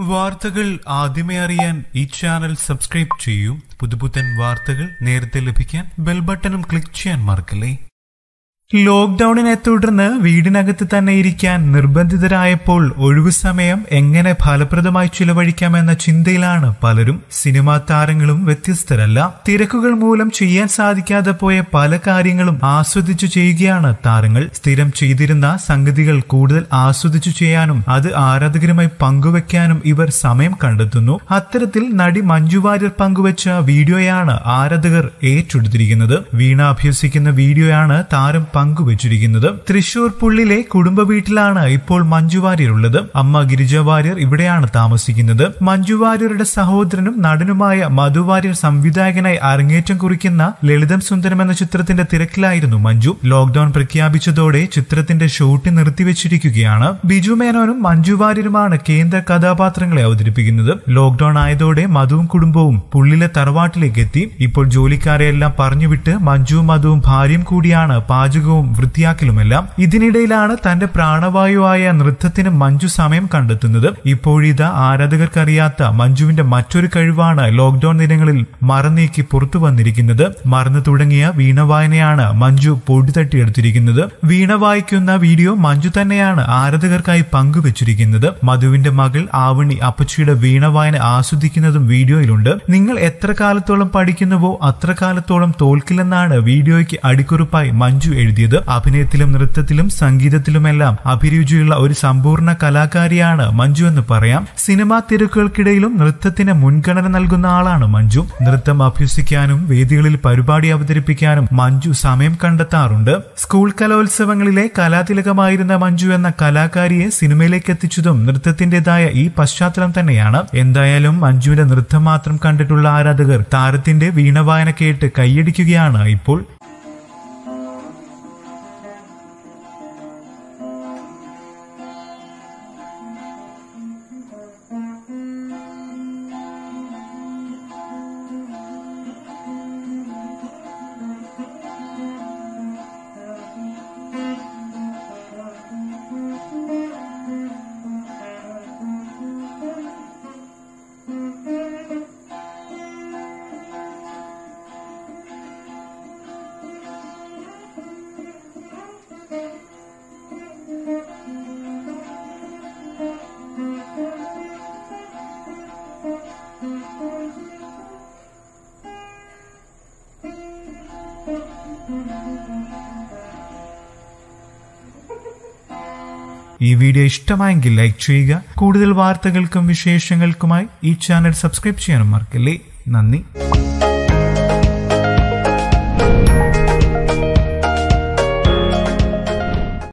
വാർത്തകൾ ആദ്യമേ അറിയാൻ ഈ ചാനൽ സബ്സ്ക്രൈബ് ചെയ്യൂ. പുതുപുത്തൻ വാർത്തകൾ നേരത്തെ ലഭിക്കാൻ ബെൽ ബട്ടണും ക്ലിക്ക് ചെയ്യാൻ മറക്കല്ലേ? ലോക്ക്ഡൌണിനെ തുടർന്ന് വീടിനകത്ത് തന്നെ ഇരിക്കാൻ നിർബന്ധിതരായപ്പോൾ ഒഴിവു സമയം എങ്ങനെ ഫലപ്രദമായി ചിലവഴിക്കാമെന്ന ചിന്തയിലാണ് പലരും സിനിമാ താരങ്ങളും വ്യത്യസ്തരല്ല. തിരക്കുകൾ മൂലം ചെയ്യാൻ സാധിക്കാതെ പോയ പല കാര്യങ്ങളും ആസ്വദിച്ചു ചെയ്യുകയാണ് താരങ്ങൾ. സ്ഥിരം ചെയ്തിരുന്ന സംഗതികൾ കൂടുതൽ ആസ്വദിച്ചു ചെയ്യാനും അത് ആരാധകരുമായി പങ്കുവെക്കാനും ഇവർ സമയം കണ്ടെത്തുന്നു. അത്തരത്തിൽ നടി മഞ്ജു വാര്യർ പങ്കുവച്ച വീഡിയോയാണ് ആരാധകർ ഏറ്റെടുത്തിരിക്കുന്നത്. വീണ അഭ്യസിക്കുന്ന വീഡിയോയാണ് താരം പങ്കുവച്ചിരിക്കുന്നത് തൃശൂർ പുള്ളിലെ കുടുംബ വീട്ടിലാണ് ഇപ്പോൾ മഞ്ജു വാര്യർ ഉള്ളത് അമ്മ ഗിരിജ വാര്യർ ഇവിടെയാണ് താമസിക്കുന്നത്. മഞ്ജു വാര്യരുടെ സഹോദരനും നടനുമായ മധു വാര്യർ സംവിധായകനായി അരങ്ങേറ്റം കുറിക്കുന്ന ലളിതം സുന്ദരം എന്ന ചിത്രത്തിന്റെ തിരക്കിലായിരുന്നു മഞ്ജു. ലോക്ഡൌൺ പ്രഖ്യാപിച്ചതോടെ ചിത്രത്തിന്റെ ഷൂട്ട് നിർത്തിവെച്ചിരിക്കുകയാണ്. ബിജു മേനോനും മഞ്ജു വാര്യരുമാണ് കേന്ദ്ര കഥാപാത്രങ്ങളെ അവതരിപ്പിക്കുന്നത്. ലോക്ഡൌൺ ആയതോടെ മധുവും കുടുംബവും പുള്ളിലെ തറവാട്ടിലേക്ക് എത്തി. ഇപ്പോൾ ജോലിക്കാരെയെല്ലാം പറഞ്ഞുവിട്ട് മഞ്ജുവും മധുവും ഭാര്യയും കൂടിയാണ് പാചകവും വൃത്തിയാക്കലുമെല്ലാം ഇതിനിടയിലാണ് തന്റെ പ്രാണവായുവായ നൃത്തത്തിന് മഞ്ജു സമയം കണ്ടെത്തുന്നത്. ഇപ്പോഴിത ആരാധകർക്കറിയാത്ത മഞ്ജുവിന്റെ മറ്റൊരു കഴിവാണ് ലോക്ഡൌൺ ദിനങ്ങളിൽ മറന്നീക്കി പുറത്തു വന്നിരിക്കുന്നത്. മറന്നു തുടങ്ങിയ വീണവായനയാണ് മഞ്ജു പൊടി തട്ടിയെടുത്തിരിക്കുന്നത്. വീണ വായിക്കുന്ന വീഡിയോ മഞ്ജു തന്നെയാണ് ആരാധകർക്കായി പങ്കുവച്ചിരിക്കുന്നത്. മധുവിന്റെ മകൾ ആവണി അപ്പച്ചിയുടെ വീണവായന ആസ്വദിക്കുന്നതും വീഡിയോയിലുണ്ട്. നിങ്ങൾ എത്ര കാലത്തോളം പഠിക്കുന്നുവോ അത്ര കാലത്തോളം തോൽക്കില്ലെന്നാണ് വീഡിയോയ്ക്ക് അടിക്കുറിപ്പായി മഞ്ജു എഴുതിയത് അഭിനയത്തിലും നൃത്തത്തിലും സംഗീതത്തിലുമെല്ലാം അഭിരുചിയുള്ള ഒരു സമ്പൂർണ കലാകാരിയാണ് മഞ്ജു എന്ന് പറയാം. സിനിമാ തിരക്കുകൾക്കിടയിലും നൃത്തത്തിന് മുൻഗണന നൽകുന്ന ആളാണ് മഞ്ജു. നൃത്തം അഭ്യസിക്കാനും വേദികളിൽ പരിപാടി അവതരിപ്പിക്കാനും മഞ്ജു സമയം കണ്ടെത്താറുണ്ട്. സ്കൂൾ കലോത്സവങ്ങളിലെ കലാതിലകമായിരുന്ന മഞ്ജു എന്ന കലാകാരിയെ സിനിമയിലേക്ക് എത്തിച്ചതും നൃത്തത്തിന്റേതായ ഈ പശ്ചാത്തലം തന്നെയാണ്. എന്തായാലും മഞ്ജുവിന്റെ നൃത്തം മാത്രം കണ്ടിട്ടുള്ള ആരാധകർ താരത്തിന്റെ വീണവായന കേട്ട് കൈയടിക്കുകയാണ് ഇപ്പോൾ ഈ വീഡിയോ ഇഷ്ടമായെങ്കിൽ ലൈക്ക് ചെയ്യുക കൂടുതൽ വാർത്തകൾക്കും വിശേഷങ്ങൾക്കുമായി ഈ ചാനൽ സബ്സ്ക്രൈബ് ചെയ്യാനും മറക്കല്ലേ? നന്ദി.